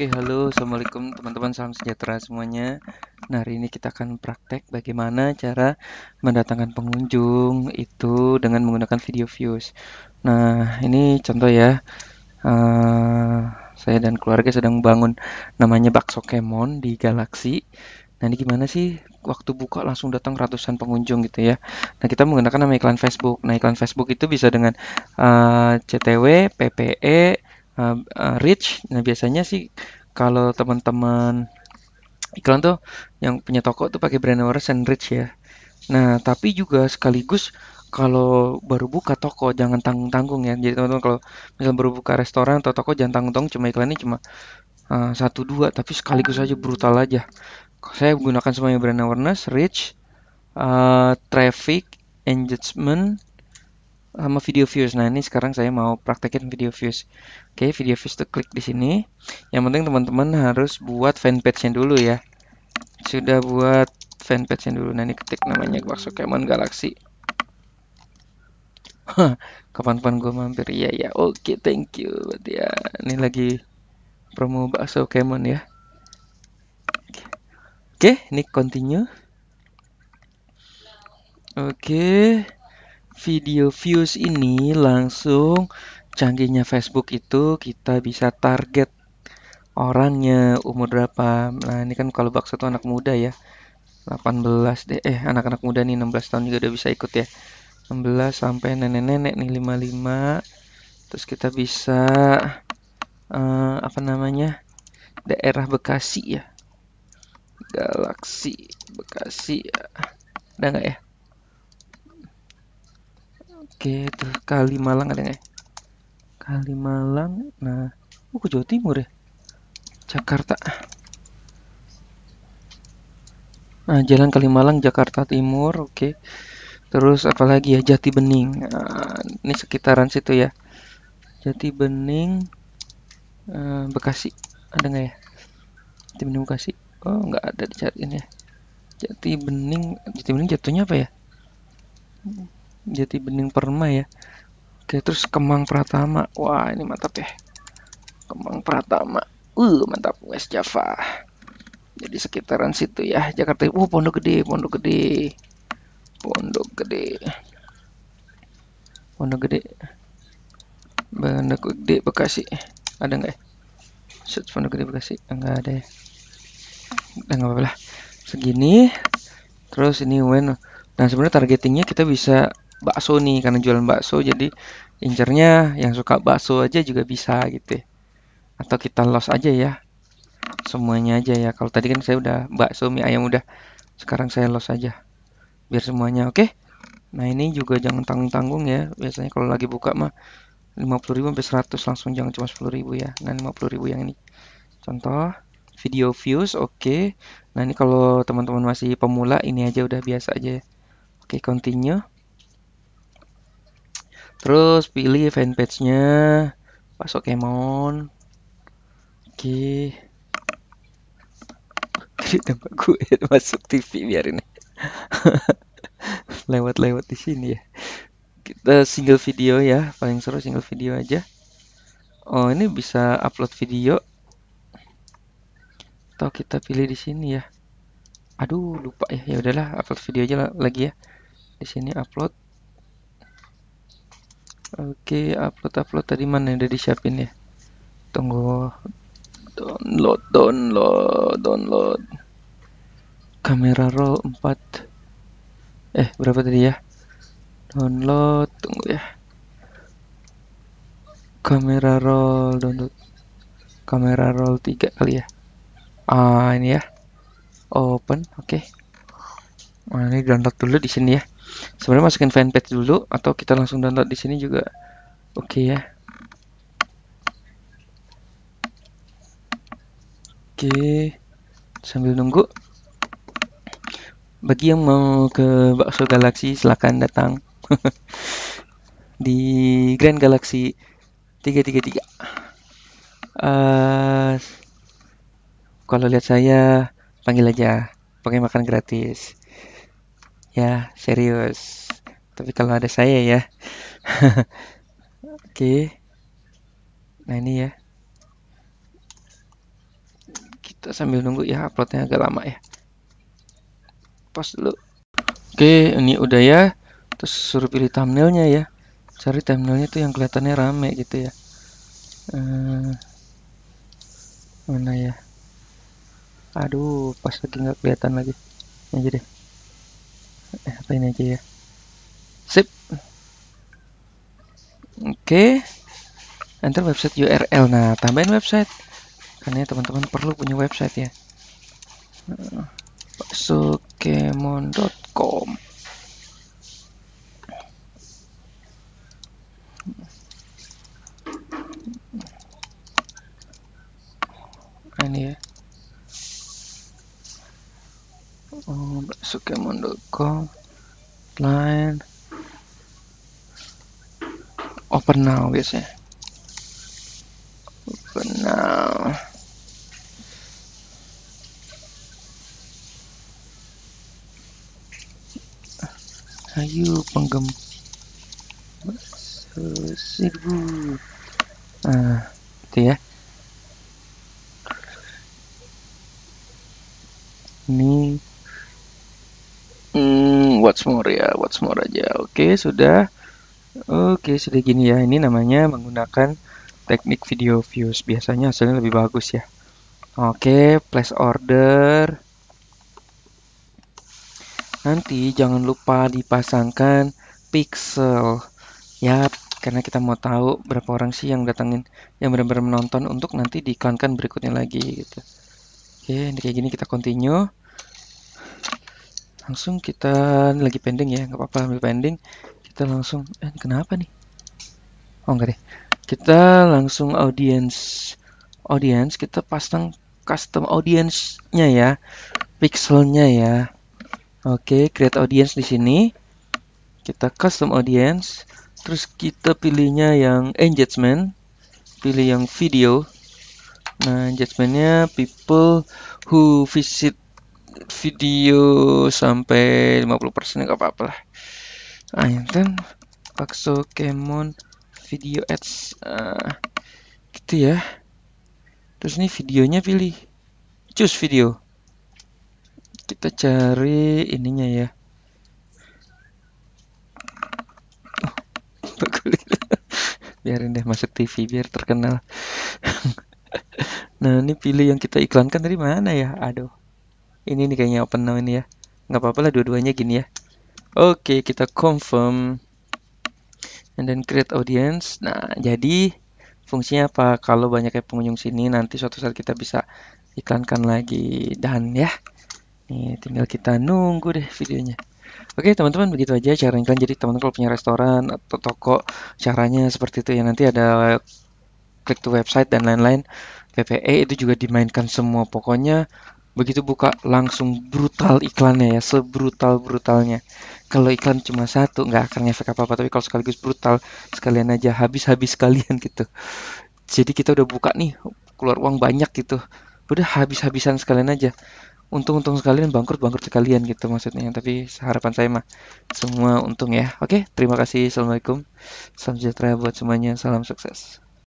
Oke, halo, assalamualaikum teman-teman, salam sejahtera semuanya. Nah, hari ini kita akan praktek bagaimana cara mendatangkan pengunjung itu dengan menggunakan video views. Nah, ini contoh ya. Uh, saya dan keluarga sedang membangun namanya bakso Kemon di Galaxy. Nah, ini gimana sih waktu buka langsung datang ratusan pengunjung gitu ya. Nah, kita menggunakan nama iklan Facebook. Nah, iklan Facebook itu bisa dengan uh, CTW, PPE, uh. Nah, biasanya sih kalau teman-teman iklan tuh yang punya toko tuh pakai brand awareness and reach ya. Nah, tapi juga sekaligus kalau baru buka toko jangan tanggung-tanggung ya. Jadi teman-teman kalau misal baru buka restoran atau toko jangan tanggung-tanggung cuma iklannya cuma uh, satu dua tapi sekaligus aja brutal aja. Saya gunakan semuanya brand awareness, reach, uh, traffic, engagement, sama video views. Nah, ini sekarang saya mau praktekin video views. Oke, video views tuh klik di sini. Yang penting teman-teman harus buat fanpage-nya dulu ya. Sudah buat fanpage-nya dulu. Nah, ini ketik namanya bakso Kemon Galaxy. Kapan-kapan gue mampir. Iya, ya. Oke, thank you. Berarti ya, ini lagi promo bakso Kemon ya. Oke, ini continue. Oke video views ini langsung canggihnya Facebook itu kita bisa target orangnya umur berapa. Nah, ini kan kalau bakso itu anak muda ya. 18 deh. Eh, anak-anak muda nih 16 tahun juga udah bisa ikut ya. 16 sampai nenek-nenek nih 55. Terus kita bisa uh, apa namanya? Daerah Bekasi ya. Galaksi Bekasi ya. Ada nggak ya? Oke, terus Kalimalang ada nggak ya? Kalimalang, nah, oh ke Jawa Timur ya? Jakarta. Nah, Jalan Kalimalang, Jakarta Timur, oke. Terus apa lagi ya? Jati Bening. Nah, ini sekitaran situ ya. Jati Bening, uh, Bekasi, ada nggak ya? Jati Bening Bekasi. Oh, nggak ada di ini ya. Jati Bening, Jati Bening jatuhnya apa ya? Jati Bening Perma ya. Oke, terus Kemang Pratama. Wah, ini mantap ya. Kemang Pratama. Uh, mantap West Java. Jadi sekitaran situ ya, Jakarta. Uh, Pondok Gede, Pondok Gede. Pondok Gede. Pondok Gede. Pondok Gede Bekasi. Ada nggak ya? Search Pondok Gede Bekasi. Enggak ada ya. Udah nggak apa-apa lah. Segini. Terus ini when Nah, sebenarnya targetingnya kita bisa bakso nih karena jualan bakso jadi incernya yang suka bakso aja juga bisa gitu ya. atau kita loss aja ya semuanya aja ya kalau tadi kan saya udah bakso mie ayam udah sekarang saya loss aja biar semuanya oke okay? nah ini juga jangan tanggung-tanggung ya biasanya kalau lagi buka mah 50.000 sampai 100 langsung jangan cuma 10.000 ya nah 50.000 yang ini contoh video views oke okay. nah ini kalau teman-teman masih pemula ini aja udah biasa aja oke okay, continue Terus pilih fanpage-nya Pak Pokemon. Oke. Tempat gue masuk TV biar ini. Lewat-lewat di sini ya. Kita single video ya, paling seru single video aja. Oh, ini bisa upload video. Atau kita pilih di sini ya. Aduh, lupa ya. Ya udahlah, upload video aja lagi ya. Di sini upload Oke, upload-upload tadi mana udah disiapin ya? Tunggu. Download, download, download. Kamera roll 4. Eh, berapa tadi ya? Download, tunggu ya. Kamera roll, download. Kamera roll 3 kali ya. Ah, ini ya. Open, oke. Okay. Nah, ini download dulu di sini ya sebenarnya masukin fanpage dulu atau kita langsung download di sini juga oke okay ya. Oke okay. sambil nunggu. Bagi yang mau ke bakso galaksi silahkan datang. Di Grand Galaxy 333 uh, kalau lihat saya panggil aja. Pakai makan gratis Ya, serius. Tapi kalau ada saya ya. Oke. Nah, ini ya. kita sambil nunggu ya uploadnya agak lama ya pause dulu oke ini udah ya terus suruh pilih thumbnailnya ya cari thumbnailnya tuh yang kelihatannya rame gitu ya hmm, mana ya aduh pas lagi nggak kelihatan lagi ini aja deh eh, apa ini aja ya. Sip. Oke. Enter website URL nah tambahin website. Karena teman-teman perlu punya website ya. Sukemon.com ini ya oh, sukemon.com line open now biasanya. Open now. Ayo penggem seribu. Nah itu ya. Ini what's more ya what's more aja. Oke sudah. Oke sudah gini ya. Ini namanya menggunakan teknik video views. Biasanya hasilnya lebih bagus ya. Oke place order. Nanti jangan lupa dipasangkan pixel. Ya karena kita mau tahu berapa orang sih yang datangin yang benar-benar menonton untuk nanti diiklankan berikutnya lagi gitu. Oke ini kayak gini kita continue langsung kita lagi pending ya nggak apa-apa ambil pending. Kita langsung eh kenapa nih? Oh enggak deh. Kita langsung audience audience kita pasang custom audience-nya ya pixelnya ya. Oke create audience di sini. Kita custom audience terus kita pilihnya yang engagement pilih yang video. Nah engagementnya people who visit video sampai 50% nggak apa-apa lah. Ah kan Pakso Kemon video ads uh, gitu ya. Terus ini videonya pilih. Choose video. Kita cari ininya ya. Oh, biarin deh masuk TV biar terkenal. Nah ini pilih yang kita iklankan dari mana ya? Aduh ini nih kayaknya open now ini ya. Nggak apa-apa lah dua-duanya gini ya. Oke kita confirm. And then create audience. Nah jadi fungsinya apa? Kalau banyaknya pengunjung sini nanti suatu saat kita bisa iklankan lagi. Dan ya. Nih tinggal kita nunggu deh videonya. Oke teman-teman begitu aja cara iklan. Jadi teman-teman kalau punya restoran atau toko caranya seperti itu ya. Nanti ada klik to website dan lain-lain. PPE itu juga dimainkan semua. Pokoknya begitu buka langsung brutal iklannya ya sebrutal brutalnya kalau iklan cuma satu nggak akan ngefek apa apa tapi kalau sekaligus brutal sekalian aja habis habis sekalian gitu. Jadi kita udah buka nih keluar uang banyak gitu. Udah habis habisan sekalian aja. Untung-untung sekalian bangkrut bangkrut sekalian gitu maksudnya. Tapi harapan saya mah semua untung ya. Oke terima kasih. Assalamualaikum. Salam sejahtera buat semuanya. Salam sukses